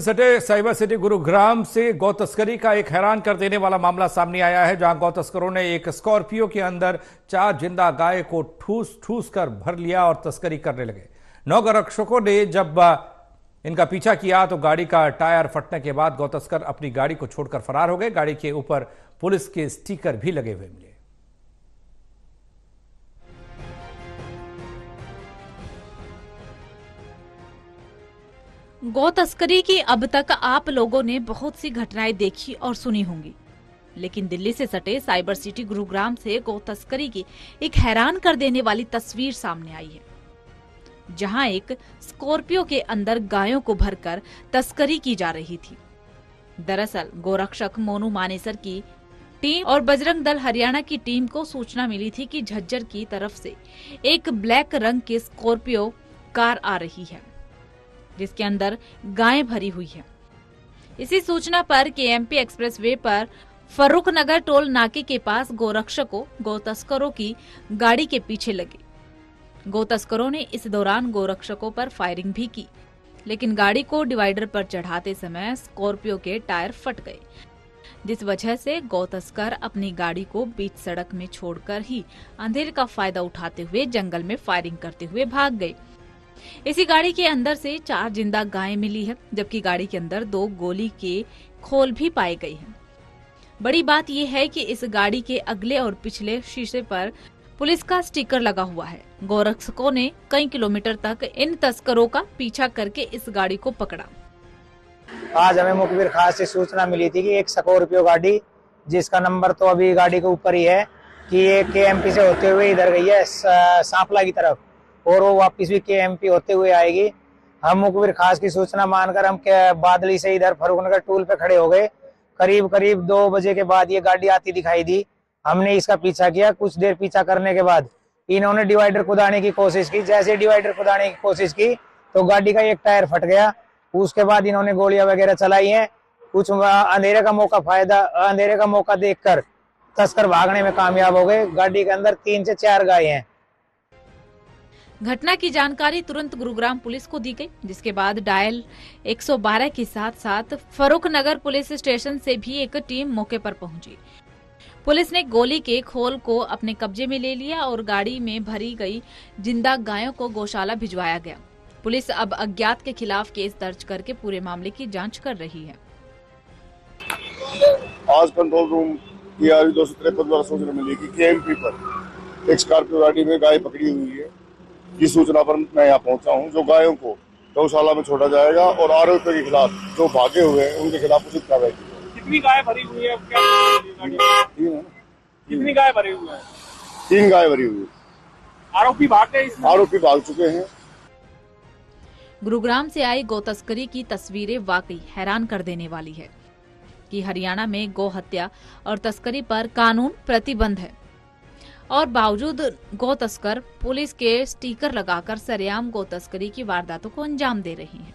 सटे cyber city Gurugram से गौ तस्करी का एक हैरान कर देने वाला मामला सामने आया है, जहाँ गौ तस्करों ने एक स्कॉर्पियो के अंदर चार ज़िंदा गाय को ठूस ठूस कर भर लिया और तस्करी करने लगे। नौगरक्षकों ने जब इनका पीछा किया तो गाड़ी का टायर फटने के बाद गौ तस्कर अपनी गाड़ी को छोड़कर फरार हो गए। गाड़ी के ऊपर पुलिस के स्टिकर भी लगे हुए मिले। गौ तस्करी की अब तक आप लोगों ने बहुत सी घटनाएँ देखी और सुनी होंगी। लेकिन दिल्ली से सटे साइबर सिटी गुरुग्राम से गौ तस्करी की एक हैरान कर देने वाली तस्वीर सामने आई है, जहाँ एक स्कॉर्पियो के अंदर गायों को भरकर तस्करी की जा रही थी। दरअसल, गोरक्षक मोनू मानेसर की टीम और बजरंग दल हरियाणा की टीम को सूचना मिली थी कि झज्जर की तरफ़ से एक ब्लैक रंग की स्कॉर्पियो कार आ रही है। जिसके अंदर गायें भरी हुई है। इसी सूचना पर केएमपी एक्सप्रेस वे पर नगर टोल नाके के पास गोरक्षकों गौ तस्करों की गाड़ी के पीछे लगे। गौ तस्करों ने इस दौरान गोरक्षकों पर फायरिंग भी की, लेकिन गाड़ी को डिवाइडर पर चढ़ाते समय स्कॉर्पियो के टायर फट गए, जिस वजह से गौ तस्कर अपनी गाड़ी को बीच सड़क में छोड़कर ही अंधेरे का फ़ायदा उठाते हुए जंगल में फायरिंग करते हुए भाग गए। इसी गाड़ी के अंदर से चार ज़िंदा गायें मिली है, जबकि गाड़ी के अंदर दो गोली के खोल भी पाए गए हैं। बड़ी बात यह है कि इस गाड़ी के अगले और पिछले शीशे पर पुलिस का स्टिकर लगा हुआ है। गोरक्षकों ने कई किलोमीटर तक इन तस्करों का पीछा करके इस गाड़ी को पकड़ा। आज हमें मुखबिर खास से सूचना मिली थी कि एक स्कॉर्पियो गाड़ी, जिसका नंबर तो अभी गाड़ी के ऊपर ही है, कि ये के से होते हुए इधर गई है सांपला की तरफ़। और वो वापस भी के होते हुए आएगी। हम मुखबिर खास की सूचना मानकर हम बादली से इधर फरूखनगर टूल पे खड़े हो गए। करीब करीब दो बजे के बाद ये गाड़ी आती दिखाई दी। हमने इसका पीछा किया कुछ देर पीछा करने के बाद। इन्होंने डिवाइडर खुदाने की कोशिश की। जैसे डिवाइडर खुदाने की कोशिश की तो गाड़ी का एक टायर फट गया। उसके बाद इन्होंने गोलियाँ वगैरह चलाई हैं। कुछ अंधेरे का मौका फ़ायदा, अंधेरे का मौका देखकर तस्कर भागने में कामयाब हो गए। गाड़ी के अंदर तीन से चार गाय हैं। घटना की जानकारी तुरंत गुरुग्राम पुलिस को दी गई, जिसके बाद डायल 112 के साथ साथ फरूख नगर पुलिस स्टेशन से भी एक टीम मौके पर पहुँची। पुलिस ने गोली के खोल को अपने कब्जे में ले लिया और गाड़ी में भरी गई ज़िंदा गायों को गौशाला भिजवाया गया। पुलिस अब अज्ञात के खिलाफ केस दर्ज करके पूरे मामले की जाँच कर रही है। आज कंट्रोल रूम दो सौ तिरपन द्वारा सूचना मिली की एक स्कॉर्पियो गाड़ी में गाय पकड़ी हुई है। इस सूचना पर मैं यहाँ पहुँचा हूँ जो गायों को गौशाला में छोड़ा जाएगा और आरोपियों के खिलाफ जो भागे हुए हैं उनके खिलाफ उचित कार्रवाई की कितनी गाय भरी हुई है? क्या कितनी गाय भरी हुई है? तीन गाय भरी हुई आरोपी भाग गए आरोपी भाग चुके हैं। गुरुग्राम से आई गौ तस्करी की तस्वीरें वाकई हैरान कर देने वाली है कि हरियाणा में गौ हत्या और तस्करी पर कानून प्रतिबंध है। और बावजूद गौ तस्कर पुलिस के स्टिकर लगाकर सरेआम गौ तस्करी की वारदातों को अंजाम दे रही हैं।